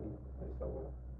I still will.